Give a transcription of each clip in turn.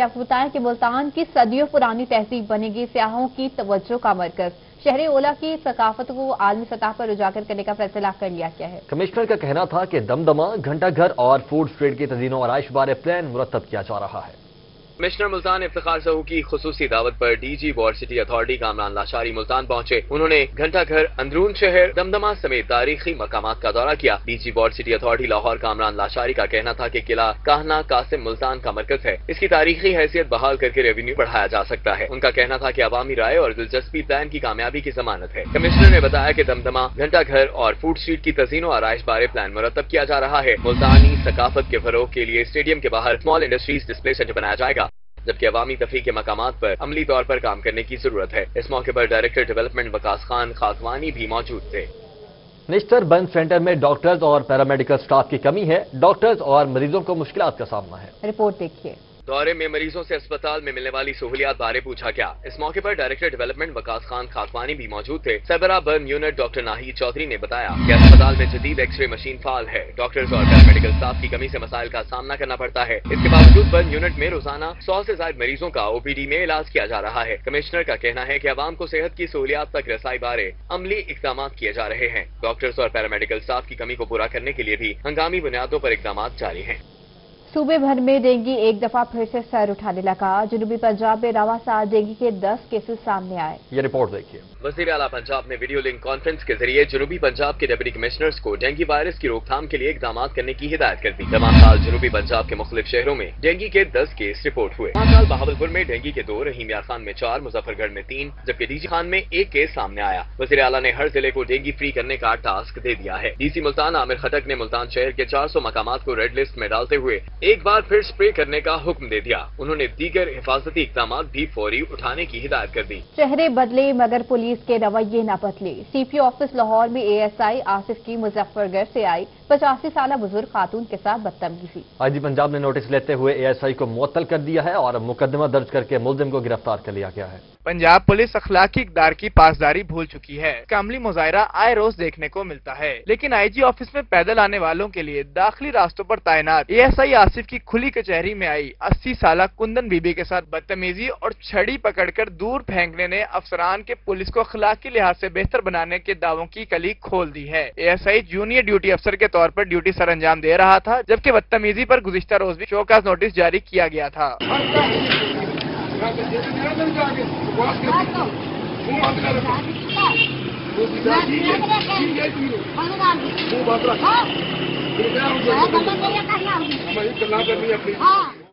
آپ کو بتائیں کہ ملتان کی صدیوں پرانی تہذیب بنے گی، سیاحوں کی توجہ کا مرکز۔ شہر اولا کی ثقافت کو عالمی سطح پر اجاگر کرنے کا فیصلہ کر لیا گیا ہے۔ کمشنر کا کہنا تھا کہ دمدمہ، گھنٹہ گھر اور فوڈ اسٹریٹ کی تزینوں و آرائش بارے پلان مرتب کیا جا رہا ہے۔ کمشنر ملتان افتخار سہو کی، خصوصی دعوت پر D G walled city authority Kamran Lashari Multan پہنچے۔ انہوں نے گھنٹہ گھر، اندرون شہر، دمدمہ سمیت تاریخی مقامات کا دورہ کیا۔ D G walled city authority Lahore Kamran Lashari کا کہنا تھا کہ قلعہ کاہنا قاسم ملتان کا مرکز ہے۔ اس کی تاریخی حیثیت بحال کر کے ریونیو بڑھایا جا سکتا ہے۔ ان کا کہنا تھا کہ عوامی رائے اور دلچسپی پلان کی کامیابی کی ضمانت ہے۔ کمشنر نے بتایا کہ دمدمہ، گھنٹہ گھر اور فوڈ اسٹریٹ کی تزین و آرائش بارے پلان مرتب کیا جا رہا ہے۔ ملتانی ثقافت کے فروغ کے لیے اسٹیڈیم کے باہر اسمال انڈسٹریز ڈسپلے سینٹر بنایا جائے گا۔ جبکہ عوامی تفریح کے مقامات پر عملی طور پر کام کرنے کی ضرورت ہے۔ اس موقع پر ڈائریکٹر ڈیولپمنٹ وکاس خان خاکوانی بھی موجود تھے۔ نشتر بند سینٹر میں ڈاکٹرز اور پیرامیڈیکل سٹاف کی کمی ہے۔ ڈاکٹرز اور مریضوں کو مشکلات کا سامنا ہے۔ رپورٹ دیکھیے۔ دورے میں مریضوں سے اسپتال میں ملنے والی سہولیات بارے پوچھا گیا۔ اس موقع پر ڈائریکٹر ڈیولپمنٹ وکاس خان خاکوانی بھی موجود تھے۔ سیبرا burn unit doctor Nahid Chaudhry نے بتایا کہ اسپتال میں جدید ایکس رے مشین فعال ہے۔ ڈاکٹرز اور پیرامیڈیکل سٹاف کی کمی سے مسائل کا سامنا کرنا پڑتا ہے۔ اس کے باوجود برن یونٹ میں روزانہ سو سے زائد مریضوں کا او پی ڈی میں علاج کیا جا رہا ہے۔ کمشنر کا کہنا ہے کہ عوام کو صحت کی سہولیات تک رسائی بارے عملی اقدامات کیے جا رہے ہیں۔ ڈاکٹرز اور پیرامیڈیکل سٹاف کی کمی کو پورا کرنے کے لیے بھی ہنگامی بنیادوں پر اقدامات جاری ہیں۔ صوبے بھر میں ڈینگی ایک دفعہ پھر سے سر اٹھانے لگا۔ جنوبی پنجاب میں رواں سال ڈینگی کے دس کیسز سامنے آئے۔ یہ رپورٹ دیکھیے۔ وزیر اعلیٰ پنجاب نے ویڈیو لنک کانفرنس کے ذریعے جنوبی پنجاب کے ڈپٹی کمشنرز کو ڈینگی وائرس کی روک تھام کے لیے اقدامات کرنے کی ہدایت کر دی۔ رواں سال جنوبی پنجاب کے مختلف شہروں میں ڈینگی کے دس کیس رپورٹ ہوئے۔ رواں سال بہاول پور میں ڈینگی کے دو رحیم یار خان میں چار مظفر گڑھ میں تین جبکہ ڈی جی خان میں ایک کیس سامنے آیا۔ وزیر اعلیٰ نے ہر ضلع کو ڈینگی فری کرنے کا ٹاسک دے دیا ہے۔ ڈی سی ملتان عامر خٹک نے ملتان شہر کے چار سو مقامات کو ریڈ لسٹ میں ڈالتے ہوئے ایک بار پھر اسپرے کرنے کا حکم دے دیا۔ انہوں نے دیگر حفاظتی اقدامات بھی فوری اٹھانے کی ہدایت کر دی۔ چہرے بدلے مگر پولیس کے رویے نہ بدلے سی پی آفس لاہور میں اے ایس آئی آصف کی مظفر گڑھ سے آئی پچاسی سالہ بزرگ خاتون کے ساتھ بدتمیزی آئی جی پنجاب نے نوٹس لیتے ہوئے اے ایس آئی کو معطل کر دیا ہے اور مقدمہ درج کر کے ملزم کو گرفتار کر لیا گیا ہے۔ پنجاب پولیس اخلاقی اقدار کی پاسداری بھول چکی ہے۔ اس کا عملی مظاہرہ آئے روز دیکھنے کو ملتا ہے۔ لیکن آئی جی آفس میں پیدل آنے والوں کے لیے داخلی راستوں پر تعینات۔ اے ایس آئی آصف کی کھلی کچہری میں آئی۔ اسی سالہ کندن بی بی کے ساتھ بدتمیزی اور چھڑی پکڑ کر دور پھینکنے نے افسران کے پولیس کو اخلاقی لحاظ سے بہتر بنانے کے دعووں کی کلی کھول دی ہے۔ A S I junior duty افسر کے طور پر ڈیوٹی سر انجام دے رہا تھا، جبکہ بدتمیزی پر گزشتہ روز بھی شوکاز نوٹس جاری کیا گیا تھا۔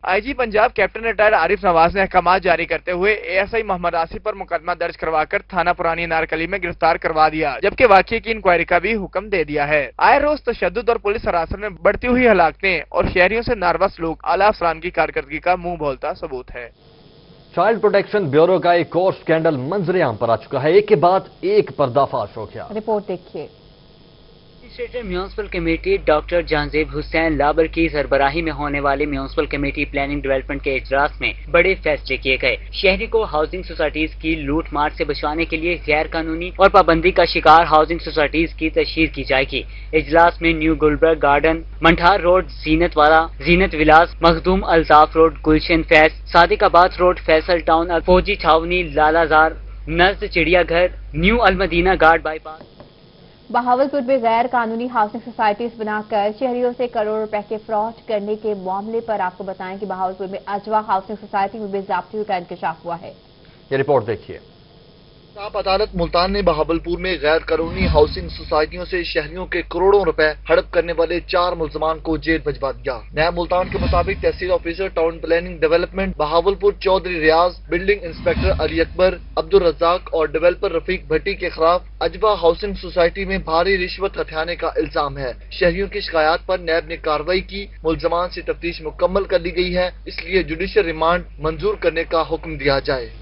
I G Punjab captain retire Arif Nawaz نے احکامات جاری کرتے ہوئے اے ایس آئی محمد آصف پر مقدمہ درج کروا کر تھانہ پرانی نارکلی میں گرفتار کروا دیا، جبکہ واقعے کی انکوائری کا بھی حکم دے دیا ہے۔ آئے روز تشدد اور پولیس حراست میں بڑھتی ہوئی ہلاکتیں اور شہریوں سے ناروا سلوک اعلیٰ افسران کی کارکردگی کا منہ بولتا ثبوت ہے۔ چائلڈ پروٹیکشن بیورو کا ایک اور سکینڈل منظر عام پر آ چکا ہے۔ ایک کے بعد ایک پردہ فاش ہو گیا۔ رپورٹ دیکھیے۔ Administrator municipal committee doctor Jahanzeb Hussain Labar کی سربراہی میں ہونے والی میونسپل کمیٹی پلاننگ ڈیولپمنٹ کے اجلاس میں بڑے فیصلے کیے گئے۔ شہری کو ہاؤسنگ سوسائٹیز کی لوٹ مار سے بچانے کے لیے غیر قانونی اور پابندی کا شکار ہاؤسنگ سوسائٹیز کی تشہیر کی جائے گی۔ اجلاس میں نیو گلبرگ گارڈن، منٹھار روڈ، زینت والا، زینت ولاس، مخدوم الطاف روڈ، گلشن فیض، صادق آباد روڈ، فیصل ٹاؤن، فوجی چھاونی لالا زار، نزد چڑیا گھر، نیو المدینہ گارڈ بائی پاس۔ بہاول پور میں غیر قانونی ہاؤسنگ سوسائٹیز بنا کر شہریوں سے کروڑ روپے کے فراڈ کرنے کے معاملے پر آپ کو بتائیں کہ بہاول پور میں اجوا ہاؤسنگ سوسائٹی میں بے ضابطگی کا انکشاف ہوا ہے۔ یہ رپورٹ دیکھیے۔ آپ عدالت ملتان نے بہاولپور میں غیر قانونی ہاؤسنگ سوسائٹیوں سے شہریوں کے کروڑوں روپے ہڑپ کرنے والے چار ملزمان کو جیل بھجوا دیا۔ نیا ملتان کے مطابق تحصیل officer town planning development Bahawalpur Chaudhry Riaz building inspector Ali Akbar Abdul Razzaq اور ڈیولپر رفیق بھٹی کے خلاف اجوا ہاؤسنگ سوسائٹی میں بھاری رشوت ہتھیانے کا الزام ہے۔ شہریوں کی شکایات پر نیب نے کارروائی کی۔ ملزمان سے تفتیش مکمل کر لی گئی ہے۔ اس لیے جوڈیشل ریمانڈ منظور کرنے کا حکم دیا جائے۔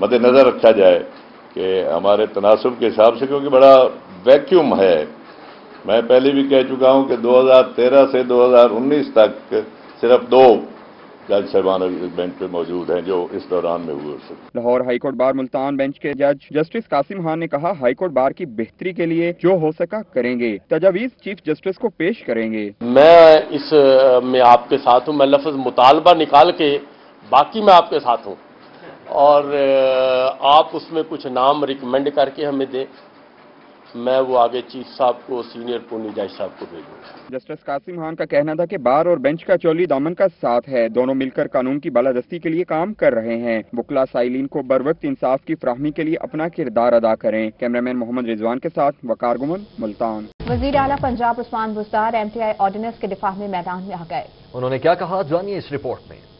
مد نظر رکھا جائے کہ ہمارے تناسب کے حساب سے کیونکہ بڑا ویکیوم ہے۔ میں پہلے بھی کہہ چکا ہوں کہ دو ہزار تیرہ سے دو ہزار انیس تک صرف دو جج صاحبان بینچ پہ موجود ہیں جو اس دوران میں ہوئے سکتے ہیں Lahore high court bar Multan bench کے جج جسٹس قاسم خان نے کہا ہائی کورٹ بار کی بہتری کے لیے جو ہو سکا کریں گے۔ تجاویز چیف جسٹس کو پیش کریں گے۔ میں اس میں آپ کے ساتھ ہوں میں لفظ مطالبہ نکال کے باقی میں آپ کے ساتھ ہوں۔ اور آپ اس میں کچھ نام ریکمینڈ کر کے ہمیں دیں۔ میں وہ آگے چیف صاحب کو سینئر پونی جائش صاحب کو بھیجوں۔ جسٹس قاسم خان کا کہنا تھا کہ بار اور بینچ کا چولی دامن کا ساتھ ہے۔ دونوں مل کر قانون کی بالادستی کے لیے کام کر رہے ہیں۔ بکلا سائلین کو بر وقت انصاف کی فراہمی کے لیے اپنا کردار ادا کریں۔ کیمرامین محمد رضوان کے ساتھ وقار گمن ملتان۔ وزیر اعلیٰ Punjab Usman Buzdar M T I ordinance کے دفاع میں میدان میں آ گئے۔ انہوں نے کیا کہا؟ جانیے اس رپورٹ میں۔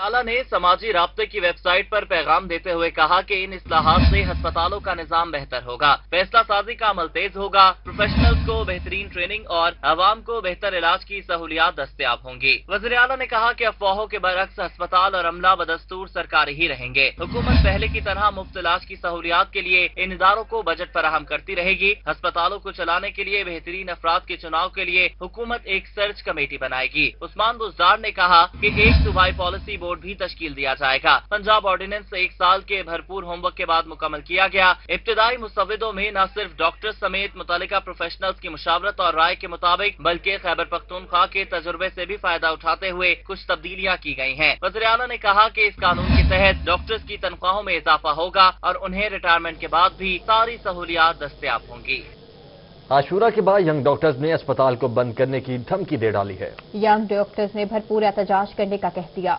تعالیٰ نے سماجی رابطے کی ویب سائٹ پر پیغام دیتے ہوئے کہا کہ ان اصلاحات سے ہسپتالوں کا نظام بہتر ہوگا، فیصلہ سازی کا عمل تیز ہوگا، پروفیشنلز کو بہترین ٹریننگ اور عوام کو بہتر علاج کی سہولیات دستیاب ہوں گی۔ وزیر اعلیٰ نے کہا کہ افواہوں کے برعکس ہسپتال اور عملہ بدستور سرکاری ہی رہیں گے۔ حکومت پہلے کی طرح مفت علاج کی سہولیات کے لیے ان اداروں کو بجٹ فراہم کرتی رہے گی۔ ہسپتالوں کو چلانے کے لیے بہترین افراد کے چناؤ کے لیے حکومت ایک سرچ کمیٹی بنائے گی۔ عثمان بزدار نے کہا کہ ایک صوبائی پالیسی بورڈ بورڈ بھی تشکیل دیا جائے گا۔ پنجاب آرڈیننس ایک سال کے بھرپور ہوم ورک کے بعد مکمل کیا گیا۔ ابتدائی مسودوں میں نہ صرف ڈاکٹر سمیت متعلقہ پروفیشنلز کی مشاورت اور رائے کے مطابق بلکہ خیبر پختونخوا کے تجربے سے بھی فائدہ اٹھاتے ہوئے کچھ تبدیلیاں کی گئی ہیں۔ وزیر نے کہا کہ اس قانون کے تحت ڈاکٹرز کی تنخواہوں میں اضافہ ہوگا اور انہیں ریٹائرمنٹ کے بعد بھی ساری سہولیات دستیاب ہوں گی۔ آشورہ کے بعد ینگ ڈاکٹرز نے اسپتال کو بند کرنے کی دھمکی دے ڈالی ہے۔ ینگ ڈاکٹرز نے بھرپور احتجاج کرنے کا کہہ دیا۔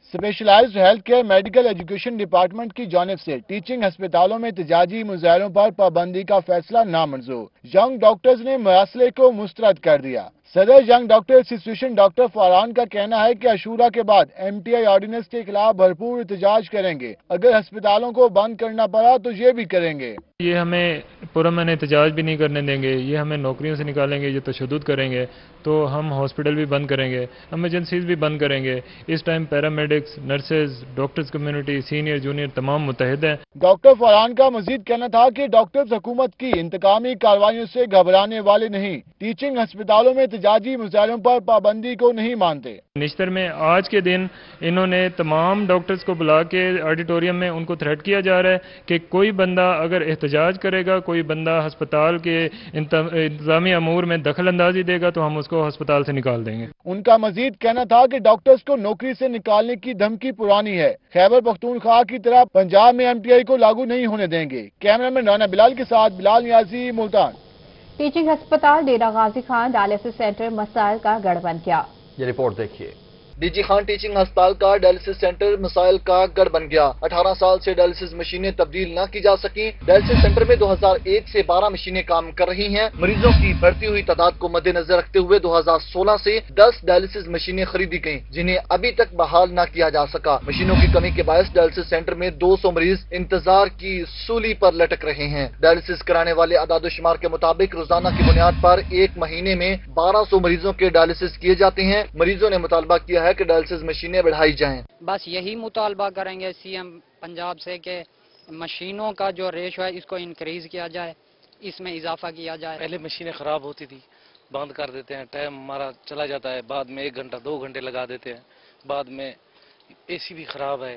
Specialised health care medical education department کی جانب سے ٹیچنگ ہسپتالوں میں تجاجی مظاہروں پر پابندی کا فیصلہ نامنظور۔ جنگ ڈاکٹرز نے مراسلے کو مسترد کر دیا۔ صدر جنگ ڈاکٹر ایسوسیشن ڈاکٹر فاران کا کہنا ہے کہ اشورہ کے بعد ایم ٹی آئی آرڈیننس کے خلاف بھرپور احتجاج کریں گے۔ اگر ہسپتالوں کو بند کرنا پڑا تو یہ بھی کریں گے۔ یہ ہمیں پرامن احتجاج بھی نہیں کرنے دیں گے یہ ہمیں نوکریوں سے نکالیں گے یہ تشدد کریں گے۔ تو ہم ہاسپٹل بھی بند کریں گے ایمرجنسیز بھی بند کریں گے۔ اس time paramedics nurses doctors community senior junior تمام متحد ہیں۔ ڈاکٹر فاران کا مزید کہنا تھا کہ ڈاکٹرز حکومت کی انتقامی کاروائیوں سے گھبرانے والے نہیں۔ ٹیچنگ ہسپتالوں میں احتجاجی مسائلوں پر پابندی کو نہیں مانتے۔ نشتر میں آج کے دن انہوں نے تمام ڈاکٹرز کو بلا کے آڈیٹوریم میں ان کو تھریٹ کیا جا رہا ہے کہ کوئی بندہ اگر احتجاج کرے گا کوئی بندہ ہسپتال کے انتظامی امور میں دخل اندازی دے گا تو ہم اس کو ہسپتال سے نکال دیں گے۔ ان کا مزید کہنا تھا کہ ڈاکٹرز کو نوکری سے نکالنے کی دھمکی پرانی ہے۔ خیبر پختونخوا کی طرح پنجاب میں ایم ٹی آئی کو لاگو نہیں ہونے دیں گے۔ کیمرہ مین رانا بلال کے ساتھ بلال نیازی ملتان۔ ٹیچنگ ہسپتال ڈیرا غازی خان ڈالیسس سینٹر مسائل کا گڑھ بن کیا یہ رپورٹ دیکھیے۔ ڈی جی خان ٹیچنگ ہسپتال کا ڈائلسس سینٹر مسائل کا گڑ بن گیا۔ اٹھارہ سال سے ڈائلسس مشینیں تبدیل نہ کی جا سکیں۔ ڈائلسس سینٹر میں دو ہزار ایک سے بارہ مشینیں کام کر رہی ہیں۔ مریضوں کی بڑھتی ہوئی تعداد کو مد نظر رکھتے ہوئے دو ہزار سولہ سے دس ڈائلسس مشینیں خریدی گئیں، جنہیں ابھی تک بحال نہ کیا جا سکا۔ مشینوں کی کمی کے باعث ڈائلسس سینٹر میں دو سو مریض انتظار کی سولی پر لٹک رہے ہیں۔ ڈائلسس کرانے والے اعداد و شمار کے مطابق روزانہ کی بنیاد پر ایک مہینے میں بارہ سو مریضوں کے ڈائلسس کیے جاتے ہیں۔ مریضوں نے مطالبہ کیا ہے ہے کہ ڈائلسز مشینیں بڑھائی جائیں۔ بس یہی مطالبہ کریں گے سی ایم پنجاب سے کہ مشینوں کا جو ریشو ہے اس کو انکریز کیا جائے اس میں اضافہ کیا جائے۔ پہلے مشینیں خراب ہوتی تھی باندھ کر دیتے ہیں ٹائم ہمارا چلا جاتا ہے بعد میں ایک گھنٹہ دو گھنٹے لگا دیتے ہیں بعد میں اے سی بھی خراب ہے۔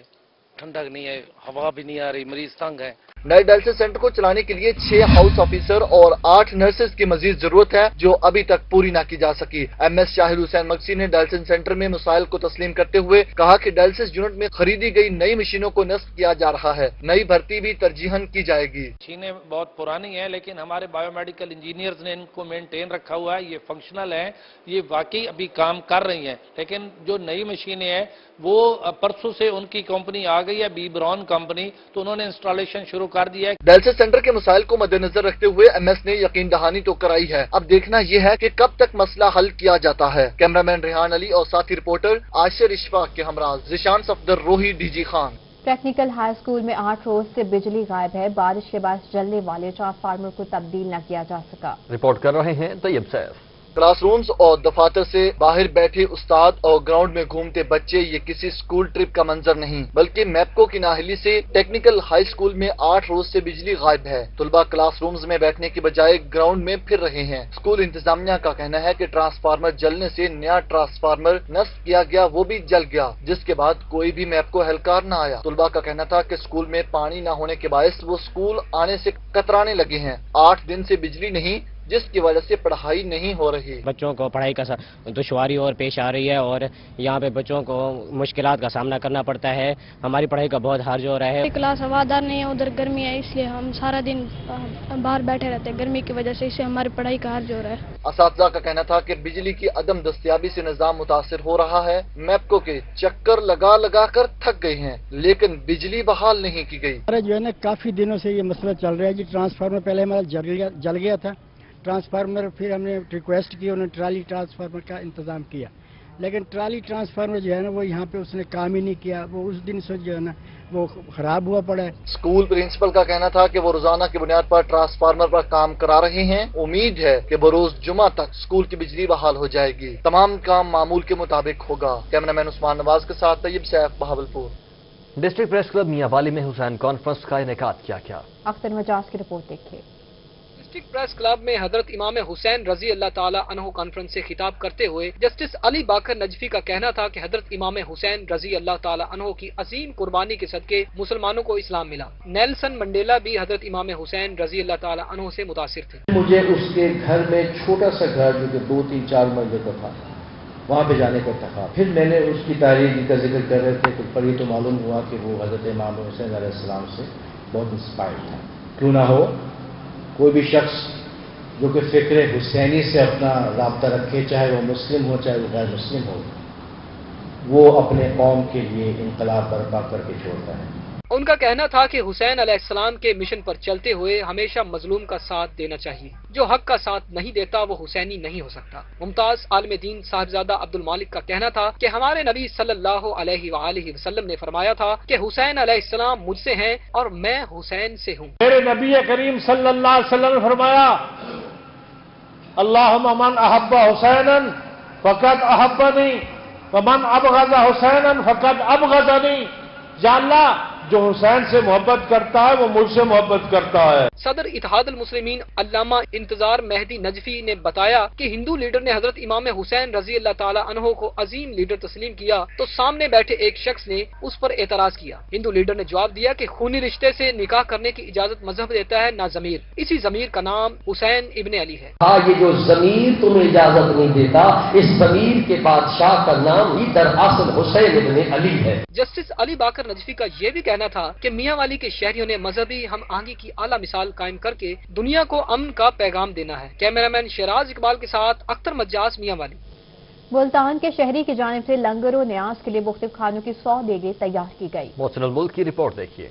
ٹھنڈک نہیں ہے ہوا بھی نہیں آ رہی مریض تنگ ہے نئے ڈائلس سینٹر کو چلانے کے لیے چھ ہاؤس آفیسر اور آٹھ نرسز کی مزید ضرورت ہے جو ابھی تک پوری نہ کی جا سکی۔ ایم ایس شاہر حسین مکسی نے ڈائلسس سینٹر میں مسائل کو تسلیم کرتے ہوئے کہا کہ ڈائلسس یونٹ میں خریدی گئی نئی مشینوں کو نصب کیا جا رہا ہے۔ نئی بھرتی بھی ترجیحن کی جائے گی۔ مشینیں بہت پرانی ہیں لیکن ہمارے بایو میڈیکل انجینئرز نے ان کو مینٹین رکھا ہوا ہے۔ یہ فنکشنل ہیں یہ واقعی ابھی کام کر رہی ہیں۔ لیکن جو نئی مشینیں ہیں وہ پرسوں سے ان کی کمپنی آ گئی گئی ہے بیبرون کمپنی تو انہوں نے انسٹالیشن شروع کر دی ہے۔ ڈیلسے سینٹر کے مسائل کو مد نظر رکھتے ہوئے ایم ایس نے یقین دہانی تو کرائی ہے۔ اب دیکھنا یہ ہے کہ کب تک مسئلہ حل کیا جاتا ہے۔ کیمرامین ریحان علی اور ساتھی رپورٹر آشر اشفاق کے ہمراہ۔ Zeeshan Safdar Roohi D G Khan. Technical high school میں آٹھ روز سے بجلی غائب ہے۔ بارش کے باعث جلنے والے چار فارمر کو تبدیل نہ کیا جا سکا۔ رپورٹ کر رہے ہیں طیب سیف۔ کلاس رومز اور دفاتر سے باہر بیٹھے استاد اور گراؤنڈ میں گھومتے بچے یہ کسی سکول ٹرپ کا منظر نہیں، بلکہ میپکو کی ناہلی سے ٹیکنیکل ہائی سکول میں آٹھ روز سے بجلی غائب ہے۔ طلبہ کلاس رومز میں بیٹھنے کے بجائے گراؤنڈ میں پھر رہے ہیں۔ سکول انتظامیہ کا کہنا ہے کہ ٹرانسفارمر جلنے سے نیا ٹرانسفارمر نصب کیا گیا، وہ بھی جل گیا، جس کے بعد کوئی بھی میپکو اہلکار نہ آیا۔ طلبہ کا کہنا تھا کہ سکول میں پانی نہ ہونے کے باعث وہ سکول آنے سے کترانے لگے ہیں۔ آٹھ دن سے بجلی نہیں جس کی وجہ سے پڑھائی نہیں ہو رہی۔ بچوں کو پڑھائی کا دشواری اور پیش آ رہی ہے اور یہاں پہ بچوں کو مشکلات کا سامنا کرنا پڑتا ہے۔ ہماری پڑھائی کا بہت حرج ہو رہا ہے۔ کلاس ہوادار نہیں ہے ادھر گرمی ہے اس لیے ہم سارا دن باہر بیٹھے رہتے ہیں۔ گرمی کی وجہ سے اس سے ہماری پڑھائی کا حرج ہو رہا ہے۔ اساتذہ کا کہنا تھا کہ بجلی کی عدم دستیابی سے نظام متاثر ہو رہا ہے۔ میپکو کے چکر لگا لگا کر تھک گئے ہیں لیکن بجلی بحال نہیں کی گئی۔ جو ہے نا کافی دنوں سے یہ مسئلہ چل رہا ہے۔ جی ٹرانسفارمر پہلے ہمارا جل گیا تھا۔ ٹرانسفارمر پھر ہم نے ریکویسٹ کی انہوں نے ٹرالی ٹرانسفارمر کا انتظام کیا۔ لیکن ٹرالی ٹرانسفارمر جو ہے نا وہ یہاں پہ اس نے کام ہی نہیں کیا۔ وہ اس دن سے جو ہے نا وہ خراب ہوا پڑا ہے۔ اسکول پرنسپل کا کہنا تھا کہ وہ روزانہ کی بنیاد پر ٹرانسفارمر پر کام کرا رہے ہیں۔ امید ہے کہ بروز جمعہ تک اسکول کی بجلی بحال ہو جائے گی۔ تمام کام معمول کے مطابق ہوگا۔ کیمرہ مین عثمان نواز کے ساتھ طیب سیف بہاول پور ڈسٹرکٹ پریس کلب میاں والی میں حسین کانفرنس کا انعقاد کیا کیا۔ اختر مجاز کی رپورٹ دیکھیے۔ ڈسٹرک پریس کلب میں حضرت امام حسین رضی اللہ تعالیٰ عنہ کانفرنس سے خطاب کرتے ہوئے جسٹس علی باکر نجفی کا کہنا تھا کہ حضرت امام حسین رضی اللہ تعالیٰ عنہ کی عظیم قربانی کے صدقے مسلمانوں کو اسلام ملا۔ نیلسن منڈیلا بھی حضرت امام حسین رضی اللہ تعالیٰ عنہ سے متاثر تھے۔ مجھے اس کے گھر میں چھوٹا سا گھر جو کہ دو تین چار منزل کا تھا، وہاں پہ جانے کا تھا۔ پھر میں نے اس کی تاریخ کا ذکر کر رہے تھے تو پر یہ تو معلوم ہوا کہ وہ حضرت امام حسین علیہ السلام سے بہت انسپائر تھا۔ کیوں نہ ہو؟ کوئی بھی شخص جو کہ فکر حسینی سے اپنا رابطہ رکھے، چاہے وہ مسلم ہو، چاہے وہ غیر مسلم ہو، وہ اپنے قوم کے لیے انقلاب برپا کر کے چھوڑتا ہے۔ ان کا کہنا تھا کہ حسین علیہ السلام کے مشن پر چلتے ہوئے ہمیشہ مظلوم کا ساتھ دینا چاہیے۔ جو حق کا ساتھ نہیں دیتا، وہ حسینی نہیں ہو سکتا۔ ممتاز عالم دین صاحبزادہ عبد المالک کا کہنا تھا کہ ہمارے نبی صلی اللہ علیہ وآلہ وسلم نے فرمایا تھا کہ حسین علیہ السلام مجھ سے ہیں اور میں حسین سے ہوں۔ میرے نبی کریم صلی اللہ علیہ وسلم نے فرمایا اللہ من احب حسین فقط احبنی، ومن ابغض حسین فقط ابغضنی۔ یا اللہ جو حسین سے محبت کرتا ہے وہ مجھ سے محبت کرتا ہے۔ صدر اتحاد المسلمین علامہ انتظار مہدی نجفی نے بتایا کہ ہندو لیڈر نے حضرت امام حسین رضی اللہ تعالیٰ عنہ کو عظیم لیڈر تسلیم کیا تو سامنے بیٹھے ایک شخص نے اس پر اعتراض کیا۔ ہندو لیڈر نے جواب دیا کہ خونی رشتے سے نکاح کرنے کی اجازت مذہب دیتا ہے نہ ضمیر۔ اسی ضمیر کا نام حسین ابن علی ہے۔ ہاں یہ جو ضمیر تمہیں اجازت نہیں دیتا اس ضمیر کے بادشاہ کا نام ہی دراصل حسین ابن علی ہے۔ جسٹس علی باکر نجفی کا یہ بھی کہنا کہنا تھا کہ میاں والی کے شہریوں نے مذہبی ہم آہنگی کی اعلیٰ مثال قائم کر کے دنیا کو امن کا پیغام دینا ہے۔ کیمرامین شیراز اقبال کے ساتھ اختر مجاز میاں والی۔ ملتان کے شہری کی جانب سے لنگر و نیاز کے لیے مختلف کھانوں کی سو دیگیں تیار کی گئی محسن الملک کی رپورٹ دیکھیے۔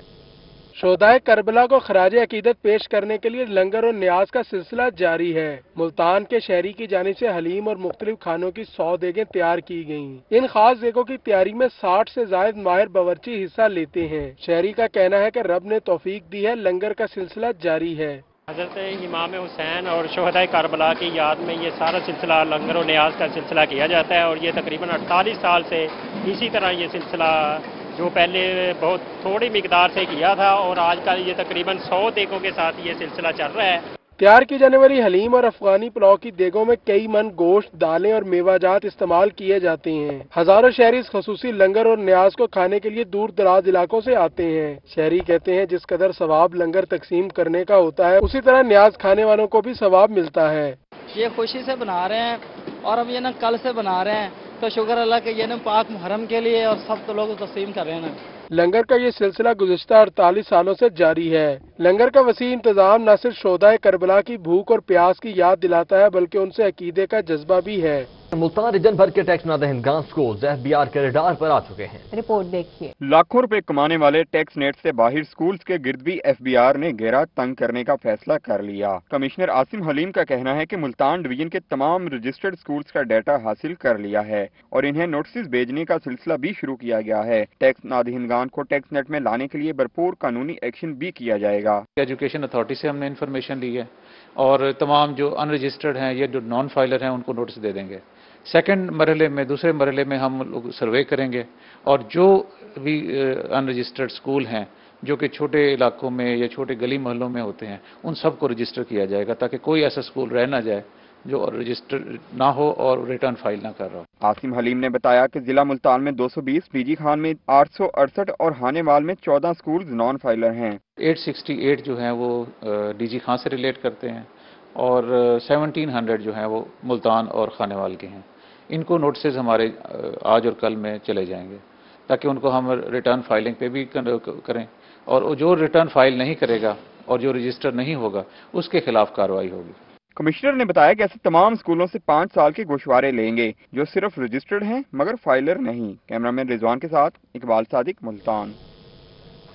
شہدائے کربلا کو خراج عقیدت پیش کرنے کے لیے لنگر اور نیاز کا سلسلہ جاری ہے۔ ملتان کے شہری کی جانب سے حلیم اور مختلف کھانوں کی سو دیگیں تیار کی گئیں۔ ان خاص دیگوں کی تیاری میں ساٹھ سے زائد ماہر باورچی حصہ لیتے ہیں۔ شہری کا کہنا ہے کہ رب نے توفیق دی ہے، لنگر کا سلسلہ جاری ہے۔ حضرت امام حسین اور شہدائے کربلا کی یاد میں یہ سارا سلسلہ لنگر و نیاز کا سلسلہ کیا جاتا ہے اور یہ تقریباً اڑتالیس سال سے اسی طرح یہ سلسلہ جو پہلے بہت تھوڑی مقدار سے کیا تھا اور آج کل یہ تقریباً سو دیگوں کے ساتھ یہ سلسلہ چل رہا ہے تیار کی جانے والی حلیم اور افغانی پلاؤ کی دیگوں میں کئی من گوشت دالیں اور میوہ جات استعمال کیے جاتے ہیں ہزاروں شہری اس خصوصی لنگر اور نیاز کو کھانے کے لیے دور دراز علاقوں سے آتے ہیں شہری کہتے ہیں جس قدر ثواب لنگر تقسیم کرنے کا ہوتا ہے اسی طرح نیاز کھانے والوں کو بھی ثواب ملتا ہے یہ خوشی سے بنا رہے ہیں اور اب یہ نا کل سے بنا رہے ہیں۔ تو شکر اللہ کہ یہ نا پاک محرم کے لیے اور سب تو لوگ تسلیم کر رہے ہیں لنگر کا یہ سلسلہ گزشتہ اڑتالیس سالوں سے جاری ہے۔ لنگر کا وسیع انتظام نہ صرف شودہ کربلا کی بھوک اور پیاس کی یاد دلاتا ہے، بلکہ ان سے عقیدے کا جذبہ بھی ہے۔ ملتان ریجن بھر کے ٹیکس نادہندگانس کو زیب بی آر کے ریڈار پر آ چکے ہیں۔ رپورٹ دیکھیے۔ لاکھوں روپے کمانے والے ٹیکس نیٹ سے باہر سکولز کے گرد بھی ایف بی آر نے گیرہ تنگ کرنے کا فیصلہ کر لیا۔ کمشنر آسیم حلیم کا کہنا ہے کہ ملتان ڈویژن کے تمام رجسٹرڈ سکولز کا ڈیٹا حاصل کر لیا ہے اور انہیں نوٹسز بھیجنے کا سلسلہ بھی شروع کیا گیا ہے۔ ٹیکس نادہندگان کو ٹیکس نیٹ میں لانے کے لیے بھرپور قانونی ایکشن بھی کیا جائے گا۔ ایجوکیشن اتھارٹی سے ہم نے انفارمیشن لی ہے اور تمام جو ان رجسٹرڈ ہیں یا جو نان فائلر ہیں ان کو نوٹس دے دیں گے۔ سیکنڈ مرحلے میں دوسرے مرحلے میں ہم لوگ سروے کریں گے۔ اور جو بھی ان رجسٹرڈ اسکول ہیں جو کہ چھوٹے علاقوں میں یا چھوٹے گلی محلوں میں ہوتے ہیں ان سب کو رجسٹر کیا جائے گا تاکہ کوئی ایسا اسکول رہ نہ جائے جو رجسٹر نہ ہو اور ریٹرن فائل نہ کر رہا ہو۔ عاصم حلیم نے بتایا کہ ضلع ملتان میں دو سو بیس بی جی خان میں آٹھ سو اڑسٹھ اور ہانے وال میں چودہ سکولز نان فائلر ہیں۔ ایٹ سکسٹی ایٹ جو ہیں وہ uh, ڈی جی خان سے ریلیٹ کرتے ہیں اور uh, سیونٹین ہنڈریڈ جو ہیں وہ ملتان اور خانے وال کے ہیں۔ ان کو نوٹسز ہمارے آج اور کل میں چلے جائیں گے تاکہ ان کو ہم ریٹرن فائلنگ پہ بھی کریں۔ اور جو ریٹرن فائل نہیں کرے گا اور جو رجسٹر نہیں ہوگا اس کے خلاف کاروائی ہوگی۔ کمشنر نے بتایا کہ ایسے تمام اسکولوں سے پانچ سال کے گوشوارے لیں گے جو صرف رجسٹرڈ ہیں مگر فائلر نہیں۔ کیمرامین رضوان کے ساتھ اقبال صادق ملتان۔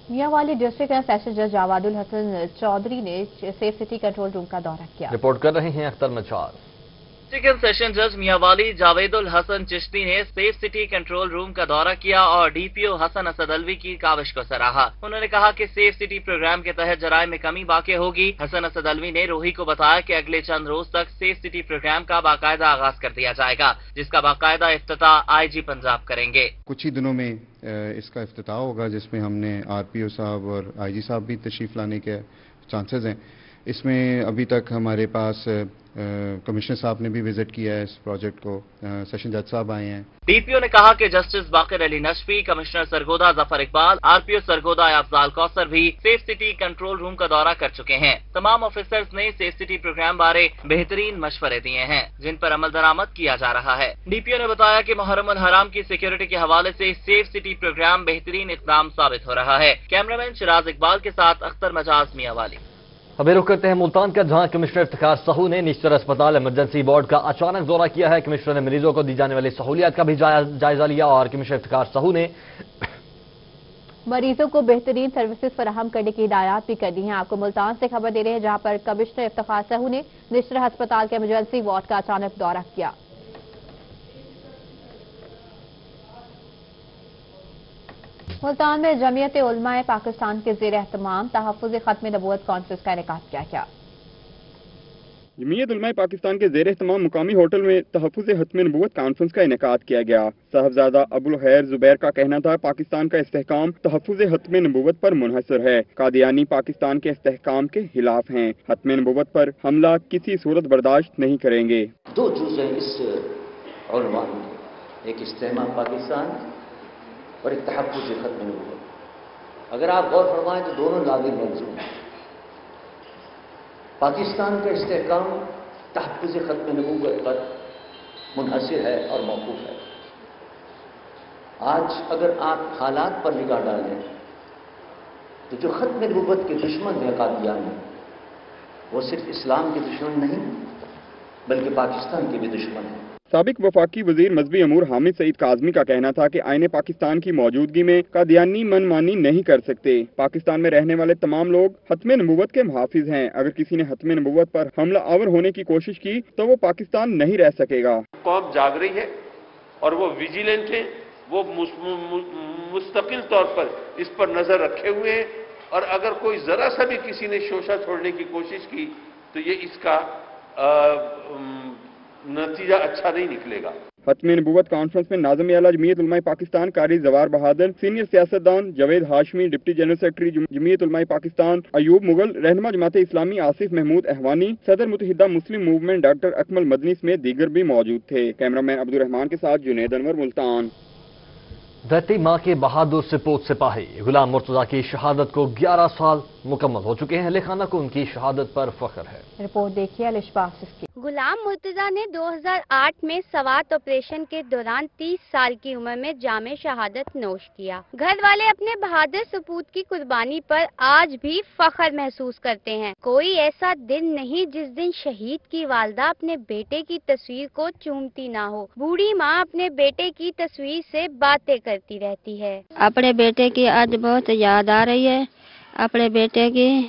میاں والی ڈسٹرکٹ سیشن جج جواد الحسن چودری نے سیف سٹی کنٹرول روم کا دورہ کیا۔ رپورٹ کر رہے ہیں اختر نچار۔ چکن سیشن جج میاں والی جاوید الحسن چشتی نے سیف سٹی کنٹرول روم کا دورہ کیا اور ڈی پی او حسن اسد الوی کی کاوش کو سراہا۔ انہوں نے کہا کہ سیف سٹی پروگرام کے تحت جرائم میں کمی واقع ہوگی۔ حسن اسد الوی نے روہی کو بتایا کہ اگلے چند روز تک سیف سٹی پروگرام کا باقاعدہ آغاز کر دیا جائے گا، جس کا باقاعدہ افتتاح آئی جی پنجاب کریں گے۔ کچھ ہی دنوں میں اس کا افتتاح ہوگا، جس میں ہم نے آر پی او صاحب اور آئی جی صاحب بھی تشریف لانے کے چانسز ہیں۔ اس میں ابھی تک ہمارے پاس کمشنر صاحب نے بھی وزٹ کیا ہے اس پروجیکٹ کو۔ سیشن جج صاحب آئے ہیں۔ ڈی پی او نے کہا کہ justice Baqir Ali Najafi commissioner Sargodha Zafar Iqbal, R P O Sargodha Afzaal Kausar بھی سیف سٹی کنٹرول روم کا دورہ کر چکے ہیں۔ تمام آفیسرز نے سیف سٹی پروگرام بارے بہترین مشورے دیے ہیں، جن پر عمل درآمد کیا جا رہا ہے۔ ڈی پی او نے بتایا کہ محرم الحرام کی سیکیورٹی کے حوالے سے سیف سٹی پروگرام بہترین اقدام ثابت ہو رہا ہے۔ کیمرہ مین شراز اقبال کے ساتھ اختر مجاز میاں والی۔ ابھی رخ کرتے ہیں ملتان کا، جہاں کمشنر افتخار سہو نے نیشتر اسپتال ایمرجنسی وارڈ کا اچانک دورہ کیا ہے۔ کمشنر نے مریضوں کو دی جانے والی سہولیات کا بھی جائزہ لیا اور کمشنر افتخار سہو نے مریضوں کو بہترین سروسز فراہم کرنے کی ہدایات بھی کر دی ہیں۔ آپ کو ملتان سے خبر دے رہے ہیں، جہاں پر کمشنر افتخار سہو نے نشر ہسپتال کے ایمرجنسی وارڈ کا اچانک دورہ کیا۔ ملتان میں جمعیت علماء پاکستان کے زیر اہتمام تحفظ ختم نبوت کانفرنس کا انعقاد کیا گیا۔ جمعیت علماء پاکستان کے زیر اہتمام مقامی ہوٹل میں تحفظ حتم نبوت کانفرنس کا انعقاد کیا گیا۔ صاحبزادہ ابوالخیر زبیر کا کہنا تھا پاکستان کا استحکام تحفظ حتم نبوت پر منحصر ہے۔ قادیانی پاکستان کے استحکام کے خلاف ہیں۔ حتم نبوت پر حملہ کسی صورت برداشت نہیں کریں گے۔ دو چیزیں اس علماء ایک استحمام پاکستان اور ایک تحفظ ختم نہیں ہوگا۔ اگر آپ غور فرمائیں تو دونوں لازم منظور ہیں پاکستان کا استحکام تحفظ ختم نبوت پر منحصر ہے اور موقوف ہے۔ آج اگر آپ حالات پر نگاہ ڈالیں تو جو ختم نبوت کے دشمن ہیں میں وہ صرف اسلام کے دشمن نہیں، بلکہ پاکستان کے بھی دشمن ہیں۔ سابق وفاقی وزیر مذہبی امور حامد سعید کاظمی کا کہنا تھا کہ آئین پاکستان کی موجودگی میں قادیانی من مانی نہیں کر سکتے۔ پاکستان میں رہنے والے تمام لوگ حتم نبوت کے محافظ ہیں۔ اگر کسی نے حتم نبوت پر حملہ آور ہونے کی کوشش کی تو وہ پاکستان نہیں رہ سکے گا۔ قوم جاگ رہی ہے اور وہ ویجیلنٹ ہے وہ مستقل طور پر اس پر نظر رکھے ہوئے ہیں۔ اور اگر کوئی ذرا سا بھی کسی نے شوشہ چھوڑنے کی کوشش کی تو یہ اس کا نتیجہ اچھا نہیں نکلے گا۔ ختم نبوت کانفرنس میں ناظم اعلیٰ جمعیت علماء پاکستان قاری زوار بہادر سینئر سیاستدان Javed Hashmi deputy general secretary Jamiat Ulema Pakistan Ayub Mughal رہنما جماعت اسلامی آصف محمود احوانی صدر متحدہ مسلم موومنٹ ڈاکٹر اکمل مدنی سمیت دیگر بھی موجود تھے۔ کیمرامین عبد الرحمان کے ساتھ جنید انور ملتان۔ دھرتی ماں کے بہادر سپوت سپاہی غلام مرتضی کی شہادت کو گیارہ سال مکمل ہو چکے ہیں۔ خانہ کو ان کی شہادت پر فخر ہے۔ رپورٹ دیکھیے غلام مرتضی نے دو ہزار آٹھ میں سوات آپریشن کے دوران تیس سال کی عمر میں جامع شہادت نوش کیا۔ گھر والے اپنے بہادر سپوت کی قربانی پر آج بھی فخر محسوس کرتے ہیں۔ کوئی ایسا دن نہیں جس دن شہید کی والدہ اپنے بیٹے کی تصویر کو چومتی نہ ہو۔ بوڑھی ماں اپنے بیٹے کی تصویر سے باتیں کرتی رہتی ہے۔ اپنے بیٹے کی آج بہت یاد آ رہی ہے۔ اپنے بیٹے کی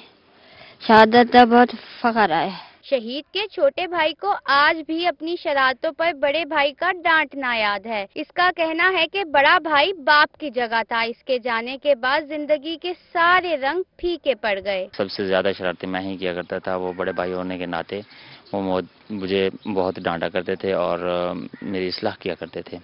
شہادت بہت فخر آئے شہید کے چھوٹے بھائی کو آج بھی اپنی شرارتوں پر بڑے بھائی کا ڈانٹنا یاد ہے۔ اس کا کہنا ہے کہ بڑا بھائی باپ کی جگہ تھا۔ اس کے جانے کے بعد زندگی کے سارے رنگ پھیکے پڑ گئے۔ سب سے زیادہ شرارتیں میں ہی کیا کرتا تھا وہ بڑے بھائی ہونے کے ناطے۔ وہ مجھے بہت ڈانٹا کرتے تھے اور میری اصلاح کیا کرتے تھے۔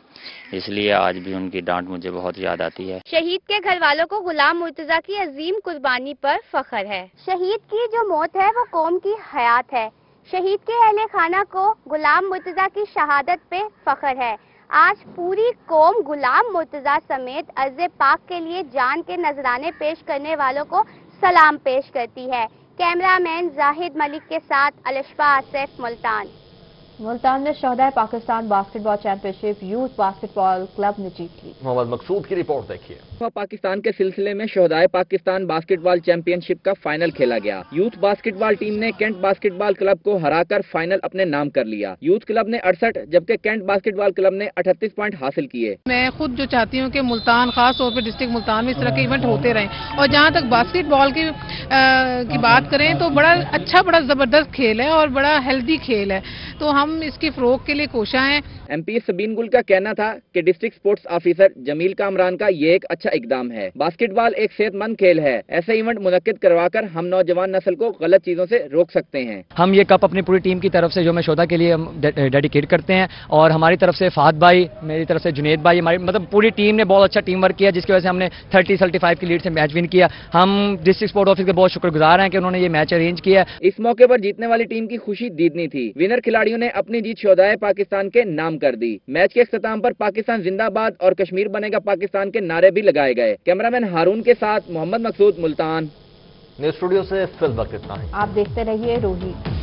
اس لیے آج بھی ان کی ڈانٹ مجھے بہت یاد آتی ہے۔ شہید کے گھر والوں کو غلام مرتضی کی عظیم قربانی پر فخر ہے۔ شہید کی جو موت ہے وہ قوم کی حیات ہے۔ شہید کے اہل خانہ کو غلام مرتضی کی شہادت پہ فخر ہے۔ آج پوری قوم غلام مرتضی سمیت عرض پاک کے لیے جان کے نذرانے پیش کرنے والوں کو سلام پیش کرتی ہے۔ کیمرہ مین زاہد ملک کے ساتھ الشفا آصف ملتان ملتان میں شہدہ Pakistan basketball championship youth basketball club نے جیت لی۔ محمد مقصود کی رپورٹ دیکھیے۔ پاکستان کے سلسلے میں شہدائے Pakistan basketball championship کا فائنل کھیلا گیا۔ یوتھ باسکٹ بال ٹیم نے کینٹ باسکٹ بال کلب کو ہرا کر فائنل اپنے نام کر لیا۔ یوتھ کلب نے اڑسٹھ جبکہ کینٹ باسکٹ بال کلب نے اٹھتیس پوائنٹ حاصل کیے۔ میں خود جو چاہتی ہوں کہ ملتان خاص طور پر ڈسٹرکٹ ملتان میں اس طرح کے ایونٹ ہوتے رہیں۔ اور جہاں تک باسکٹ بال کی, کی بات کریں تو بڑا اچھا بڑا زبردست کھیل ہے اور بڑا ہیلدی کھیل ہے۔ تو ہم ہم اس کی فروغ کے لیے کوشاں ہیں۔ ایم پی سبین گل کا کہنا تھا کہ district sports officer Jamil Kamran کا یہ ایک اچھا اقدام ہے۔ باسکٹ بال ایک صحت مند کھیل ہے۔ ایسے ایونٹ منعقد کروا کر ہم نوجوان نسل کو غلط چیزوں سے روک سکتے ہیں۔ ہم یہ کپ اپنی پوری ٹیم کی طرف سے جو میں شودا کے لیے ڈیڈیکیٹ کرتے ہیں اور ہماری طرف سے فہد بھائی میری طرف سے جنید بھائی ہماری مطلب پوری ٹیم نے بہت اچھا ٹیم ورک کیا جس کی وجہ سے ہم نے تھرٹی سرٹی فائیو کی لیڈ سے میچ ون کیا۔ ہم ڈسٹرکٹ سپورٹ آفس کے بہت شکر گزار ہیں کہ انہوں نے یہ میچ ارینج کیا۔ اس موقع پر جیتنے والی ٹیم کی خوشی دیدنی تھی۔ ونر کھلاڑیوں نے اپنی جیت شہدائے پاکستان کے نام کر دی۔ میچ کے اختتام پر پاکستان زندہ باد اور کشمیر بنے گا پاکستان کے نعرے بھی لگائے گئے۔ کیمرامین ہارون کے ساتھ محمد مقصود ملتان۔ نیوز اسٹوڈیو سے فیل الوقت اتنا ہے آپ دیکھتے رہیے روحی۔